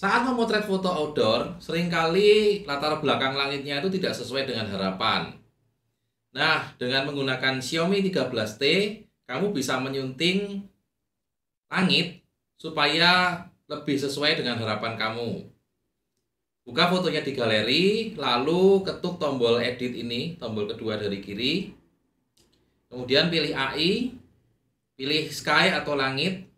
Saat memotret foto outdoor, sering kali latar belakang langitnya itu tidak sesuai dengan harapan. Nah, dengan menggunakan Xiaomi 13T, kamu bisa menyunting langit supaya lebih sesuai dengan harapan kamu. Buka fotonya di galeri, lalu ketuk tombol edit ini, tombol kedua dari kiri. Kemudian pilih AI, pilih sky atau langit.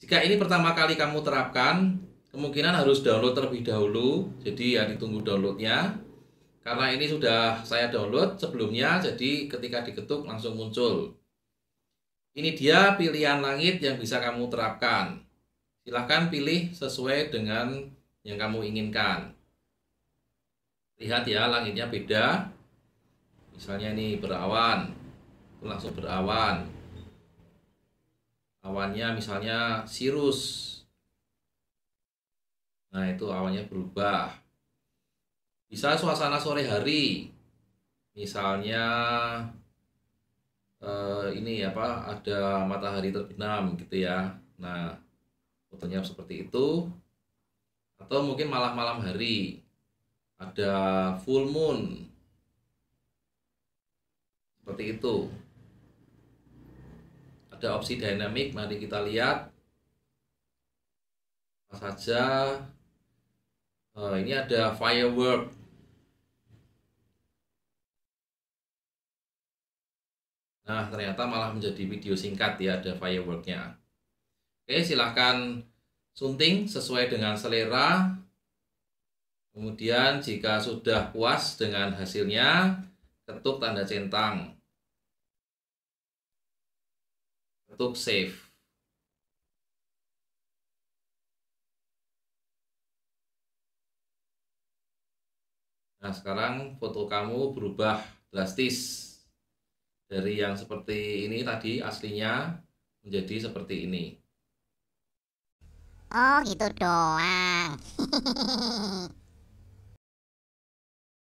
Jika ini pertama kali kamu terapkan, kemungkinan harus download terlebih dahulu jadi ya ditunggu downloadnya. Karena ini sudah saya download sebelumnya jadi ketika diketuk langsung muncul. Ini dia pilihan langit yang bisa kamu terapkan. Silahkan pilih sesuai dengan yang kamu inginkan. Lihat ya langitnya beda. Misalnya ini berawan langsung berawan. Awannya misalnya sirus Nah, itu awalnya berubah. Bisa suasana sore hari. Misalnya eh, ini apa ada matahari terbenam gitu ya. Nah, fotonya seperti itu. Atau mungkin malam malam hari. Ada full moon. Seperti itu. Ada opsi dynamic, mari kita lihat apa saja Oh, ini ada firework. Nah, ternyata malah menjadi video singkat ya, ada fireworknya. Oke, silahkan sunting sesuai dengan selera. Kemudian jika sudah puas dengan hasilnya, ketuk tanda centang. Ketuk save. Nah, sekarang foto kamu berubah drastis dari yang seperti ini tadi aslinya menjadi seperti ini. Oh, gitu doang.